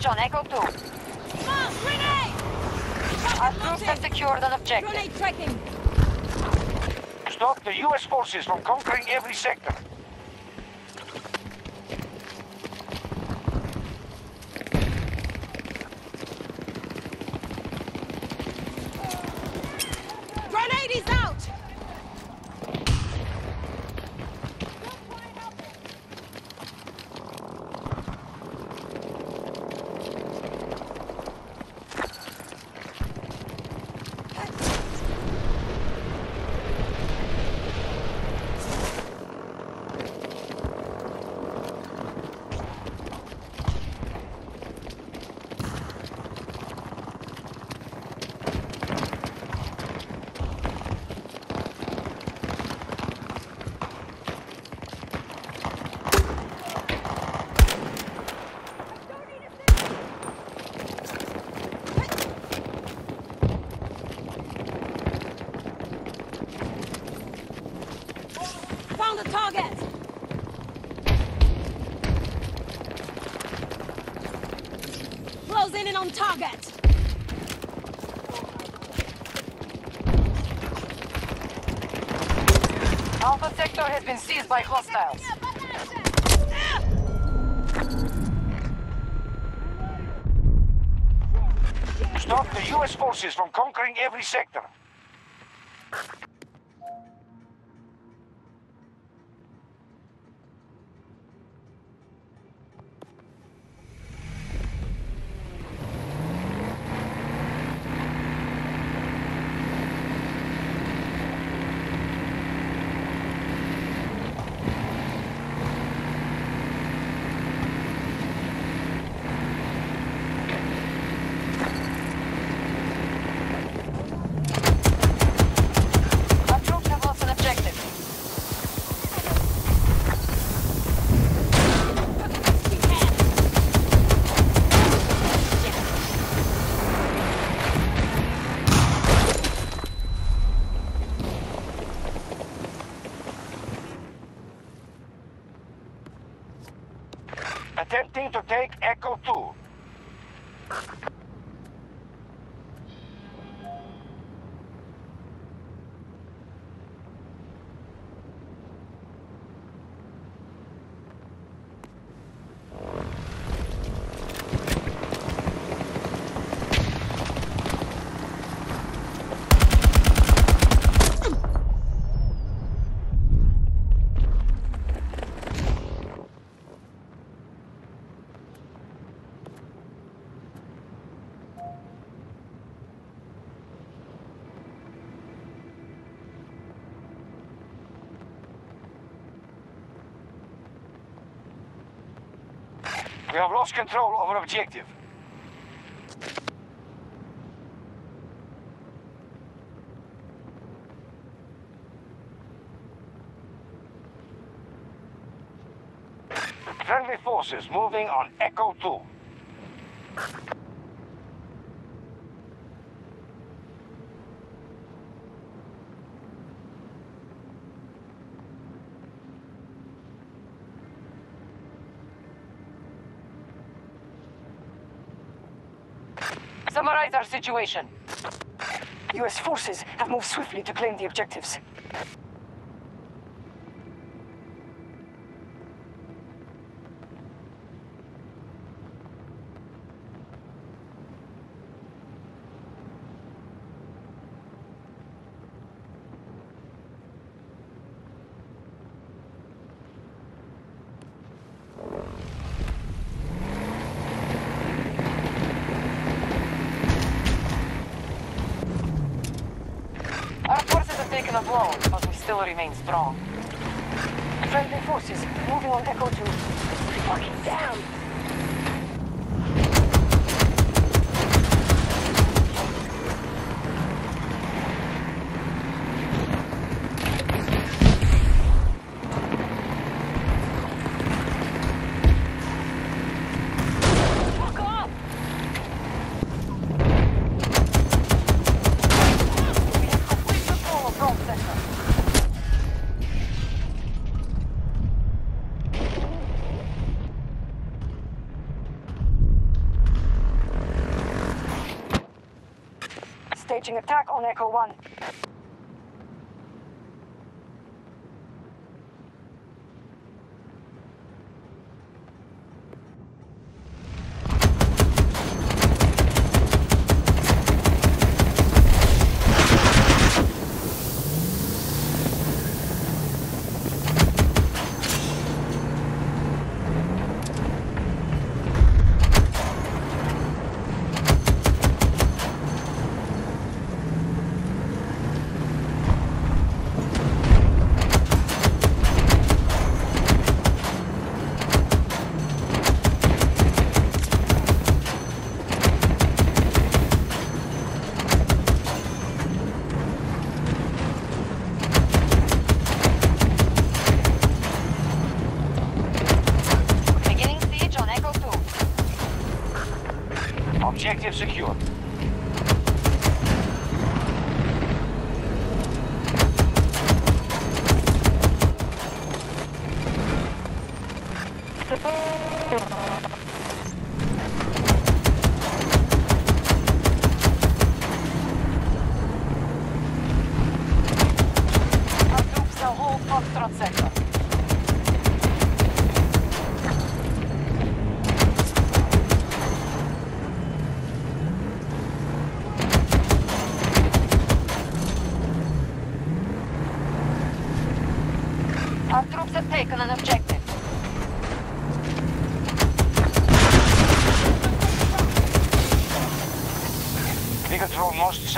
Beginning siege on Echo 2. Mars, grenade! Our troops have secured an objective. Grenade tracking! Stop the U.S. forces from conquering every sector. Grenade is out! Found a target! Closing in on target! Alpha sector has been seized by hostiles. Stop the U.S. forces from conquering every sector. Take Echo 2. We have lost control of over objective. Friendly forces moving on Echo 2. Summarize our situation. U.S. forces have moved swiftly to claim the objectives. Our forces have taken a blow, but we still remain strong. Friendly forces moving on Echo 2. Fucking damn! staging attack on Echo 1.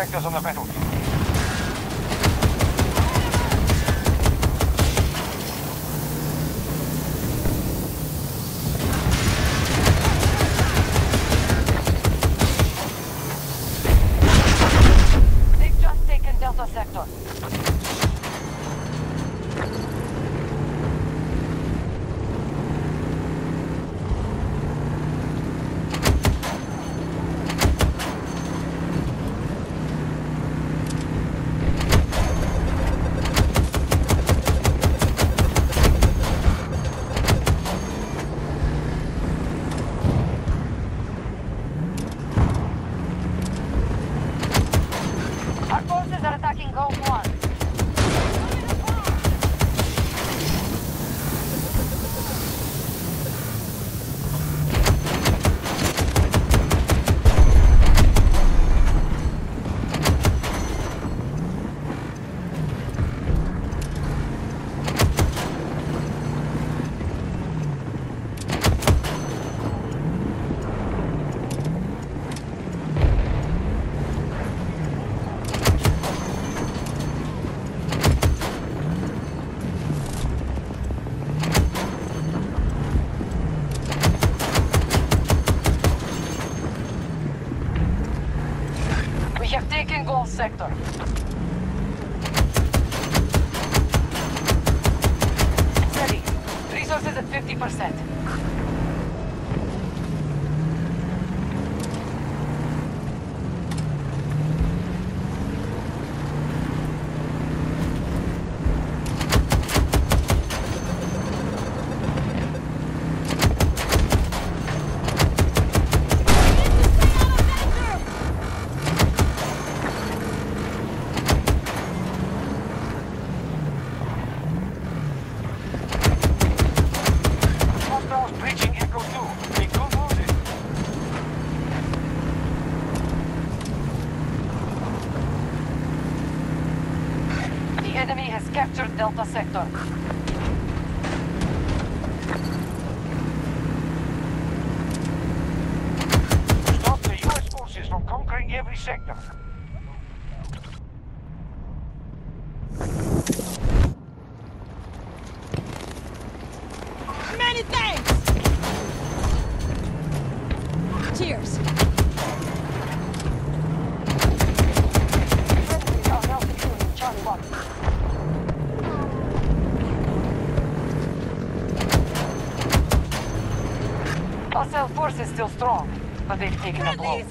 objectives on the battlefield. They've just taken Delta Sector. sector. Many thanks! Cheers. Our force is still strong, but they've taken a blow.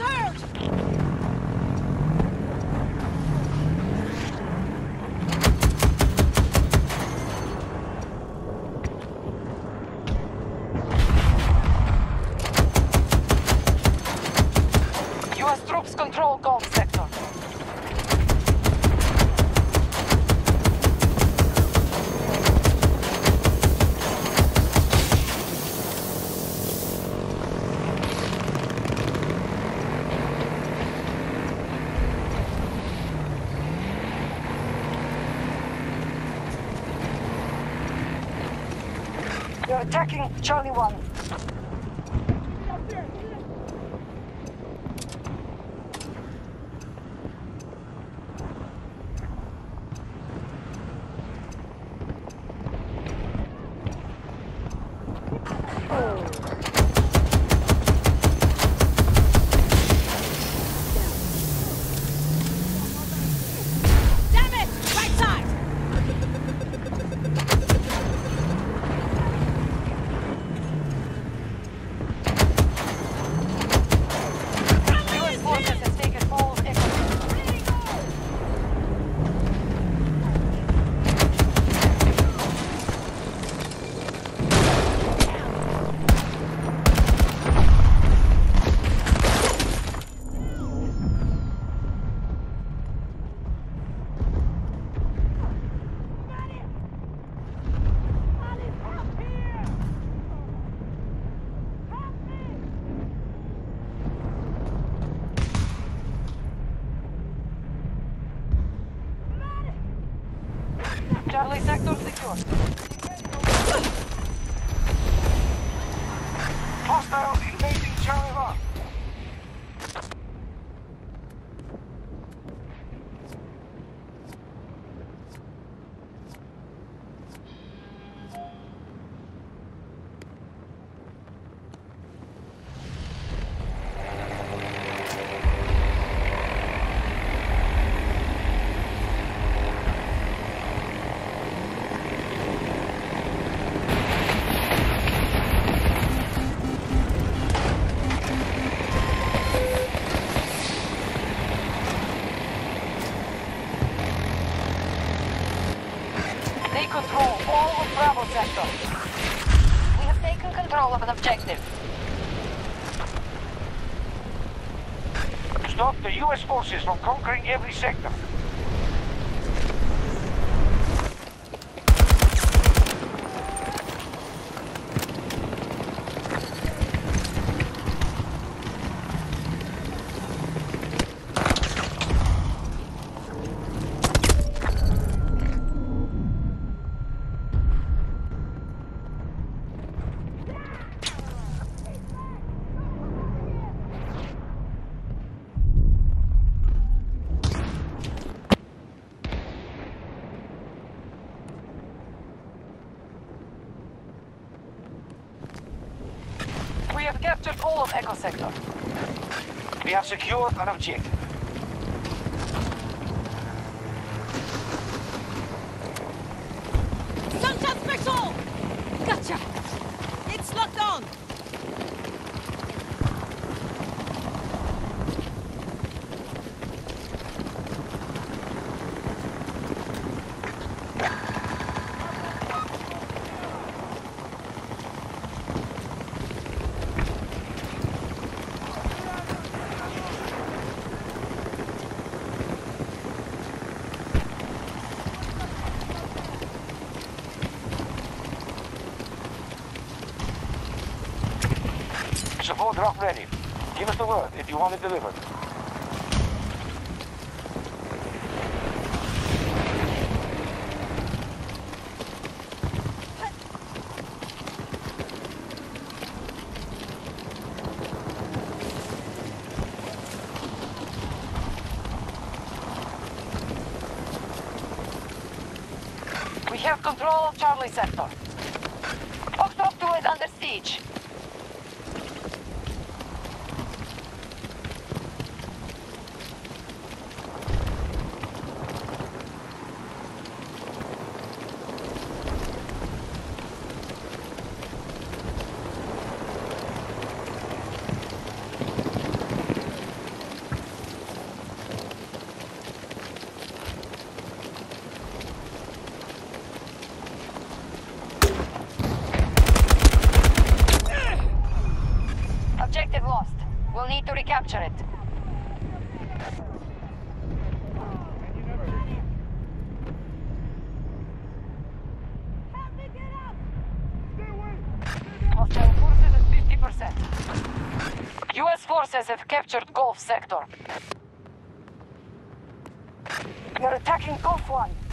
Objective. Stop the US forces from conquering every sector. We have captured all of Echo sector. Secured an objective. Sunshot Spectral! Gotcha! It's locked on! Support drop ready. Give us the word if you want it delivered. We have control of Charlie sector. Foxtrot 2 is under siege. Objective lost. We'll need to recapture it. Hostile forces at 50%. US forces have captured Golf sector. You're attacking Golf 1.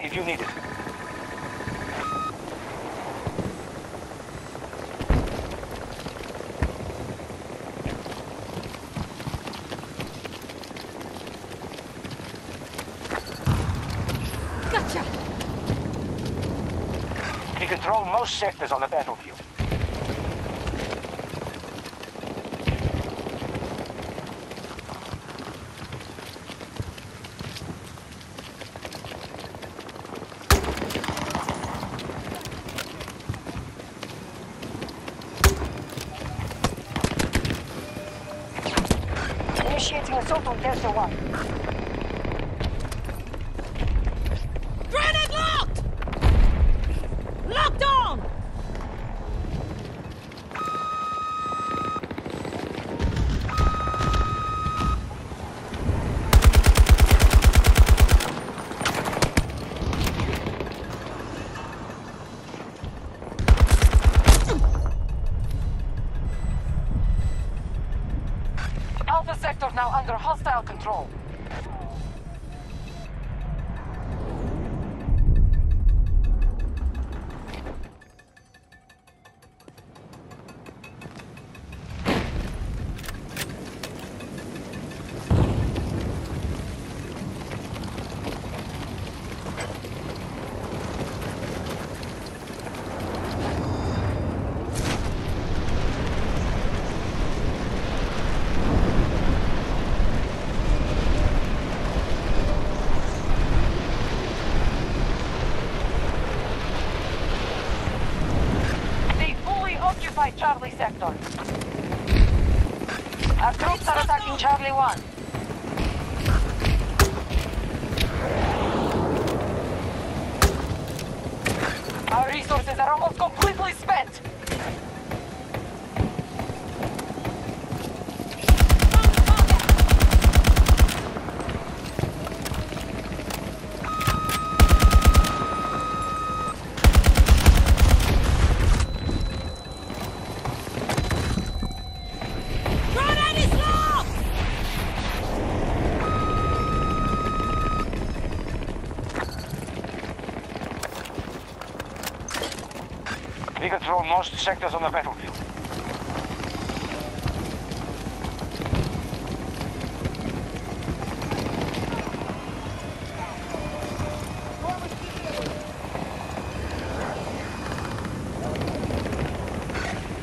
If you need it. Gotcha! We control most sectors on the battlefield. Initiating assault on Delta 1. We control most sectors on the battlefield.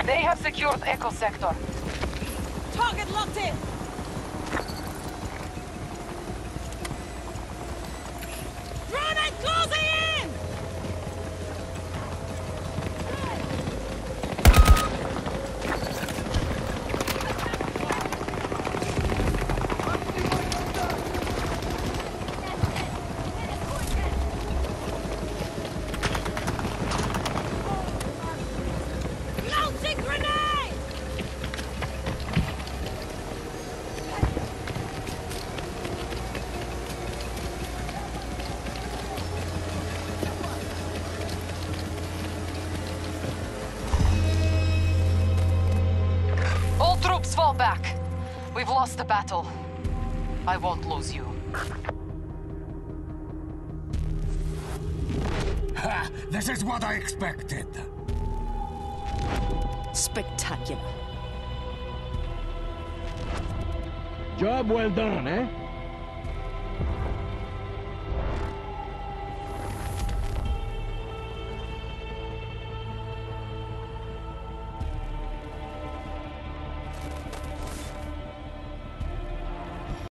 They have secured Echo sector. Target locked in! Back. We've lost the battle. I won't lose you. Ha! This is what I expected. Spectacular. Job well done, eh?